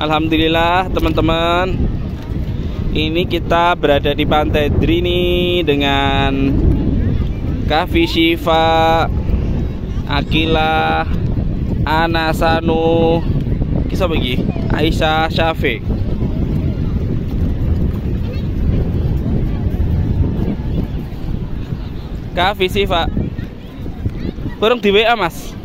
Alhamdulillah teman-teman. Ini kita berada di Pantai Drini Dengan Kavi Shiva Akila Anasanu Kisah bagi Aisyah Syafiq. Kavi Shiva Burung di WA mas?